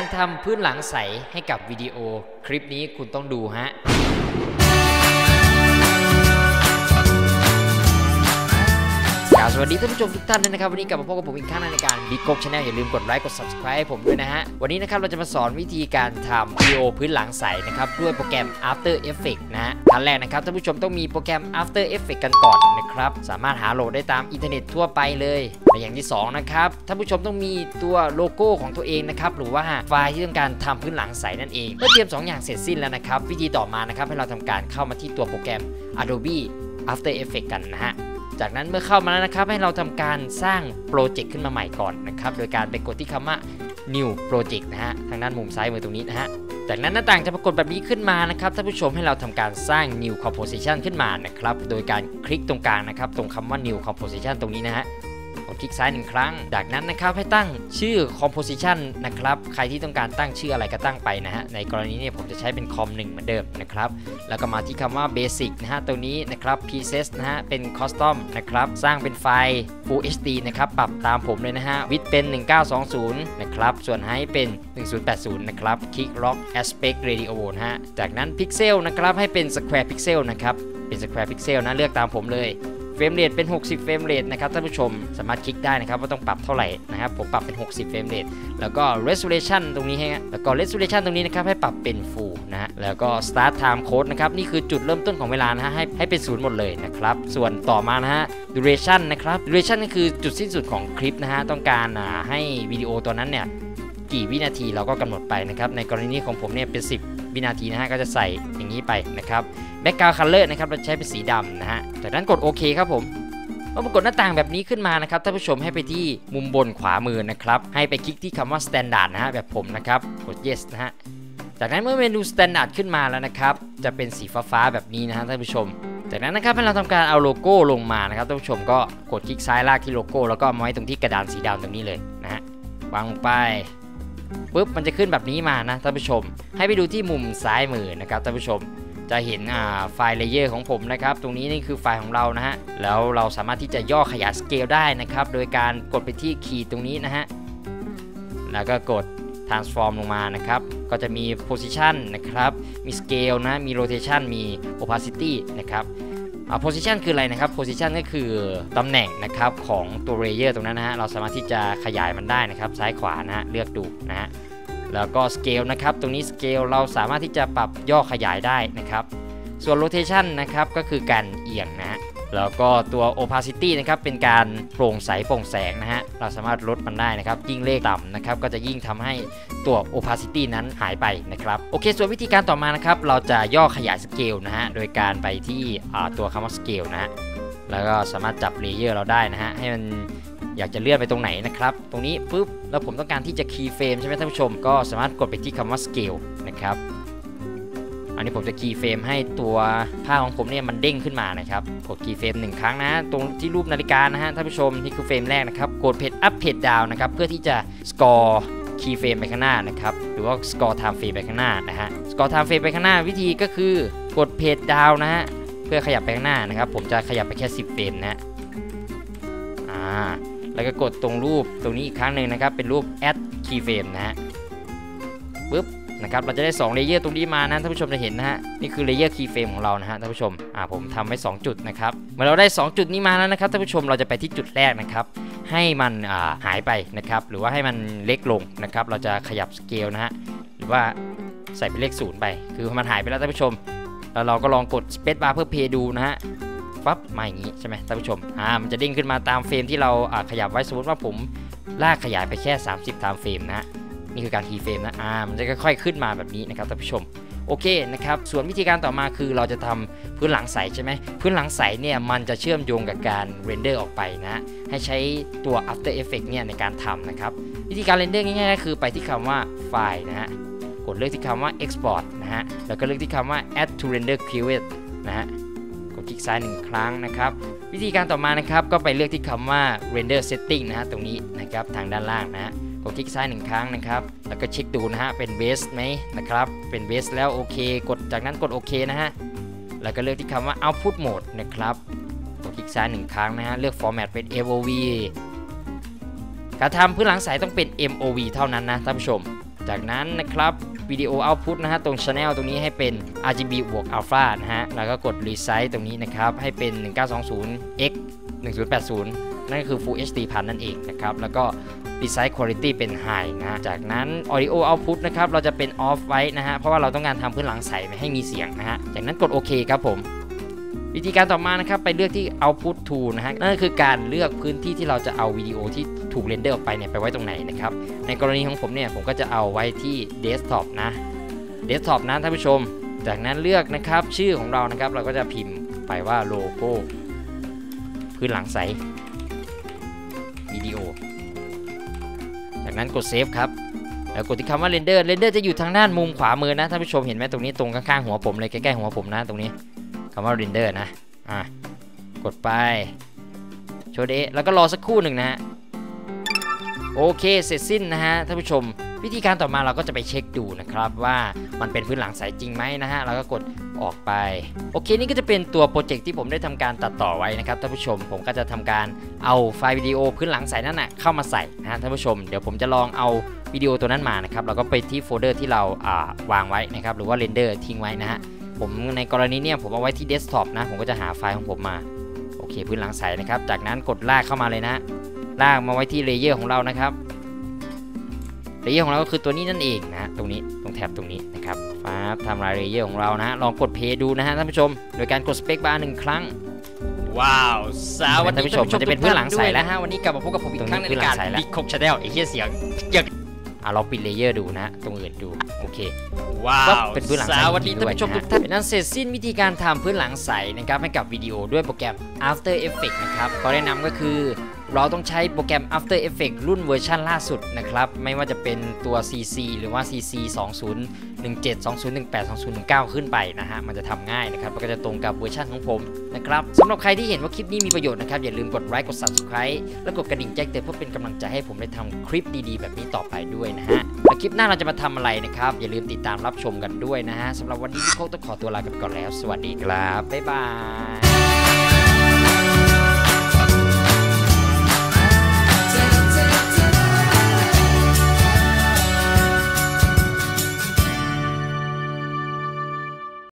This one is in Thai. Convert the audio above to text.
การทำพื้นหลังใสให้กับวิดีโอคลิปนี้คุณต้องดูฮะ สวัสดีท่านผู้ชมทุกท่านนะครับวันนี้กลับมาพบกับผมอีกครั้งในรายการบิ๊กกบ Channel อย่าลืมกดไลค์กด subscribe ให้ผมด้วยนะฮะ วันนี้นะครับเราจะมาสอนวิธีการทำวิดีโอพื้นหลังใสนะครับด้วยโปรแกรม After Effects นะฮะขั้นแรกนะครับท่านผู้ชมต้องมีโปรแกรม After Effects กันก่อนนะครับสามารถหาโหลดได้ตามอินเทอร์เน็ตทั่วไปเลยและอย่างที่สองนะครับท่านผู้ชมต้องมีตัวโลโก้ของตัวเองนะครับหรือว่าไฟล์ที่ต้องการทำพื้นหลังใสนั่นเองเมื่อเตรียม 2 อย่างเสร็จสิ้นแล้วนะครับวิธีต่อมานะครับให้เราทำการเข้ามาที่ตัวโปรแกรม Adobe After Effects กันนะฮะ จากนั้นเมื่อเข้ามาแล้วนะครับ ให้เราทำการสร้างโปรเจกต์ขึ้นมาใหม่ก่อนนะครับ โดยการไปกดที่คำว่า new project นะฮะ ทางด้านมุมซ้ายมือตรงนี้นะฮะจากนั้นหน้าต่างจะปรากฏแบบนี้ขึ้นมานะครับท่านผู้ชมให้เราทำการสร้าง new composition ขึ้นมานะครับ โดยการคลิกตรงกลางนะครับ ตรงคำว่า new composition ตรงนี้นะฮะ คลิกซ้ายหนึ่งครั้ง จากนั้นนะครับให้ตั้งชื่อ composition นะครับ ใครที่ต้องการตั้งชื่ออะไรก็ตั้งไปนะฮะ ในกรณีนี้ผมจะใช้เป็น com 1เหมือนเดิมนะครับ แล้วก็มาที่คำว่า basic นะฮะตรงนี้นะครับ pieces นะฮะ เป็น custom นะครับ สร้างเป็นไฟล์ full HD นะครับ ปรับตามผมเลยนะฮะ width เป็น 1920 นะครับ ส่วน height เป็น 1080 นะครับ click lock aspect radio นะฮะ จากนั้น pixel นะครับ ให้เป็น square pixel นะครับ เป็น square pixel นะ เลือกตามผมเลย frame rate เป็น 60 frame rate นะครับท่านผู้ชมสามารถคลิกได้นะครับว่าต้องปรับเท่าไหร่นะครับผมปรับเป็น 60 frame rate แล้วก็ resolution ตรงนี้ให้แล้วก็ resolution ตรงนี้นะครับให้ปรับเป็น full นะฮะแล้วก็ start time code นะครับนี่คือจุดเริ่มต้นของเวลานะฮะให้ให้เป็นศูนย์หมดเลยนะครับส่วนต่อมานะฮะ duration นะครับ duration ก็คือจุดสิ้นสุดของคลิปนะฮะต้องการให้วิดีโอตัวนั้นเนี่ยกี่วินาทีเราก็กำหนดไปนะครับในกรณีของผมเนี่ยเป็น 10 วินาทีนะฮะก็จะใส่อย่างนี้ไปนะครับ background color นะครับเราใช้เป็นสีดำนะฮะจากนั้นกดโอเคครับผมเมื่อปรากฏหน้าต่างแบบนี้ขึ้นมานะครับท่านผู้ชมให้ไปที่มุมบนขวามือนะครับให้ไปคลิกที่คำว่า standard นะฮะแบบผมนะครับกด yes นะฮะจากนั้นเมื่อเมนู standard ขึ้นมาแล้วนะครับจะเป็นสีฟ้าๆแบบนี้นะฮะท่านผู้ชมจากนั้นนะครับให้เราทำการเอาโลโก้ลงมานะครับท่านผู้ชมก็กดคลิกซ้ายลากที่โลโก้แล้วก็มาไว้ตรงที่กระดานสีดำตรงนี้เลยนะฮะวางลงไป ปุ๊บมันจะขึ้นแบบนี้มานะท่านผู้ชม ให้ไปดูที่มุมซ้ายมือนะครับท่านผู้ชมจะเห็นไฟล์ layer ของผมนะครับ ตรงนี้นี่คือไฟล์ของเรานะฮะ แล้วเราสามารถที่จะย่อขยายสเกลได้นะครับ โดยการกดไปที่ key ตรงนี้นะฮะ แล้วก็กด transform ลงมานะครับ ก็จะมี position นะครับ มี scale นะ มี rotation มี opacity นะครับ position คืออะไรนะครับ position ก็คือตำแหน่งนะครับของตัว layer ตรงนั้นนะฮะ เราสามารถที่จะขยายมันได้นะครับ ซ้ายขวานะฮะ เลือกดูนะฮะ แล้วก็ scale นะครับ ตรงนี้ scale เราสามารถที่จะปรับย่อขยายได้นะครับ ส่วน rotation นะครับ ก็คือการเอียงนะฮะ แล้วก็ตัว opacity นะครับเป็นการโปร่งใสโปร่งแสงนะฮะเราสามารถลดมันได้นะครับยิ่งเลขต่ำนะครับก็จะยิ่งทำให้ตัว opacity นั้นหายไปนะครับโอเค ส่วนวิธีการต่อมานะครับเราจะย่อขยาย scale นะฮะโดยการไปที่ตัวคำว่า scale นะฮะแล้วก็สามารถจับ layer เราได้นะฮะให้มันอยากจะเลื่อนไปตรงไหนนะครับ ตรงนี้ปุ๊บ แล้วผมต้องการที่จะ key frame ใช่ไหมท่านผู้ชม ก็สามารถกดไปที่คำว่า scale นะครับ อันนี้ผมจะ key frame ให้ตัวผ้าของผมเนี่ยมันเด้งขึ้นมานะครับกด key frame หนึ่งครั้งนะ ตรงที่รูปนาฬิกานะฮะท่านผู้ชมนี่คือเฟรมแรกนะครับกด page up page down นะครับเพื่อที่จะ score key frame ไปข้างหน้านะครับหรือว่า score time frame ไปข้างหน้านะฮะ score time frame ไปข้างหน้าวิธีก็คือกด page down นะฮะเพื่อขยับไปข้างหน้านะครับ ผมจะขยับไปแค่ 10เฟรมนะฮะอ่าแล้วก็กดตรงรูปตรงนี้อีกครั้งหนึ่งนะครับเป็นรูป add keyframe นะฮะ นะครับเราจะได้2 layer ตรงนี้มานะท่านผู้ชมจะเห็นนะฮะนี่คือเลเยอร์ keyframe ของเรานะฮะท่านผู้ชมอ่าผมทำไว้ 2 จุดนะครับเมื่อเราได้ 2 จุดนี้มาแล้วนะครับท่านผู้ชมเราจะไปที่จุดแรกนะครับให้มันอ่าหายไปนะครับหรือว่าให้มันเล็กลงนะครับเราจะขยับสเกลนะฮะหรือว่าใส่เป็นเลขศูนย์ไป คือมันหายไปแล้วท่านผู้ชม แล้วเราก็ลองกด space bar เพื่อ play ดูนะฮะปั๊บมาอย่างนี้ใช่ไหมท่านผู้ชมอ่ามันจะเด้งขึ้นมาตามเฟรมที่เราขยับไว้สมมติว่าผมลากขยายไปแค่ 30 ตามเฟรมนะ นี่คือการ keyframe นะอ่ามันจะค่อยๆขึ้นมาแบบนี้นะครับท่านผู้ชมโอเคนะครับ ส่วนวิธีการต่อมาคือเราจะทำพื้นหลังใสใช่ไหม พื้นหลังใสเนี่ยมันจะเชื่อมโยงกับการ render ออกไปนะ ให้ใช้ตัว After Effects เนี่ยในการทำนะครับ วิธีการเรนเดอร์ง่ายๆก็คือไปที่คำว่าไฟล์นะฮะ กดเลือกที่คำว่า export นะฮะ แล้วก็เลือกที่คำว่า add to render keyword นะฮะ กดคลิกซ้ายหนึ่งครั้งนะครับ วิธีการต่อมานะครับก็ไปเลือกที่คำว่า render setting นะฮะตรงนี้นะครับทางด้านล่างนะฮะ ดคลิกซ้ายหนึ่งครั้งนะครับ แล้วก็เช็คดูนะฮะ เป็น base ไหมนะครับ เป็น base แล้วโอเค กดจากนั้นกดโอเคนะฮะ แล้วก็เลือกที่คำว่า output mode นะครับ กดคลิกซ้ายหนึ่งครั้งนะฮะ เลือก format เป็น MOV การทำพื้นหลังสายต้องเป็น MOV เท่านั้นนะท่านผู้ชม จากนั้นนะครับวิดีโอเอาพุตนะฮะตรง Channel ตรงนี้ให้เป็น RGB บวก Alpha นะฮะ แล้วก็กด Resize ตรงนี้นะครับ ให้เป็น 1920 x 1080 นั่นก็คือ Full HD พันนั่นเองนะครับ แล้วก็ Resize Quality เป็น High นะ จากนั้น Audio Output นะครับ เราจะเป็น Off ไว้นะฮะ เพราะว่าเราต้องการทำพื้นหลังใสไม่ให้มีเสียงนะฮะ จากนั้นกดโอเคครับผม วิธีการต่อมานะครับ ไปเลือกที่ output to นะฮะ นั่นคือการเลือกพื้นที่ที่เราจะเอาวิดีโอที่ถูก render ออกไปเนี่ยไปไว้ตรงไหนนะครับ ในกรณีของผมเนี่ย ผมก็จะเอาไว้ที่ desktop นะ desktop นะท่านผู้ชม จากนั้นเลือกนะครับชื่อของเรานะครับ เราก็จะพิมพ์ไปว่าโลโก้พื้นหลังใส อจากนั้นกดเซฟครับแล้วกดที่คำว่า render render จะอยู่ทางด้านมุมขวามือนะท่านผู้ชมเห็นไหมตรงนี้ตรงข้างๆหัวผมเลยใกล้ๆหัวผมนะตรงนี้คำว่า render นะอะกดไปโชว์เดแล้วก็รอสักครู่หนึ่งนะฮะโอเคเสร็จสิ้นนะฮะท่านผู้ชม วิธีการต่อมาเราก็จะไปเช็คดูนะครับว่ามันเป็นพื้นหลังใสจริงไหมนะฮะเราก็กดออกไป โอเคนี่ก็จะเป็นตัวโปรเจกต์ที่ผมได้ทำการตัดต่อไว้นะครับท่านผู้ชมผมก็จะทำการเอาไฟล์วิดีโอพื้นหลังใสนั่นนะเข้ามาใส่นะฮะท่านผู้ชมเดี๋ยวผมจะลองเอาวิดีโอตัวนั้นมานะครับเราก็ไปที่โฟลเดอร์ที่เราอ่าวางไว้นะครับหรือว่า render ทิ้งไว้นะฮะผมในกรณีเนี่ยผมเอาไว้ที่เดสก์ท็อปนะผมก็จะหาไฟล์ของผมมาโอเคพื้นหลังใสนะครับ จากนั้นกดลากเข้ามาเลยนะ ลากมาไว้ที่เลเยอร์ของเรานะครับ เลเยอร์ของเราก็คือตัวนี้นั่นเองนะตรงนี้ตรงแถบตรงนี้นะครับฟ้าทำลายเลเยอร์ของเรานะลองกดเพย์ดูนะฮะท่านผู้ชม โดยการกดสเปคบาร์หนึ่งครั้งว้าวสวัสดีท่านผู้ชมมันจะเป็นพื้นหลังใสแล้วฮะวันนี้กลับมาพบกับผมอีกตรงนี้ครั้งในพื้นหลัรางยการใสแล้วบิ๊กคกชาแนลไอ้เหี้ยเสียงอะลองปิด layer ดูนะ ตรงอื่นดูโอเคว้าก็วเป็นพื้นหลังใสสวัสดีจริงๆท่านผู้ชมด้วยทุกท่านเป็นนั้นเสร็จสิ้นวิธีการทำพื้นหลังใสนะครับให้กับวิดีโอด้วยโปรแกรม After Effects นะครับขอแนะนำก็คือ เราต้องใช้โปรแกรม After Effects รุ่นเวอร์ชันล่าสุดนะครับ ไม่ว่าจะเป็นตัว CC หรือว่า CC 2017 2018 2019 ขึ้นไปนะฮะ มันจะทำง่ายนะครับแล้วก็จะตรงกับเวอร์ชันของผมนะครับสำหรับใครที่เห็นว่าคลิปนี้มีประโยชน์นะครับ อย่าลืมกดไลค์กด Subscribe แล้วกดกระดิ่งแจ้งเตือนเพื่อเป็นกำลังใจให้ผมได้ทำคลิปดีๆ แบบนี้ต่อไปด้วยนะฮะแล้วคลิปหน้าเราจะมาทำอะไรนะครับ อย่าลืมติดตามรับชมกันด้วยนะฮะสำหรับวันนี้พี่โคกต้องขอตัวลากันก่อนแล้ว สวัสดีครับบ๊ายบาย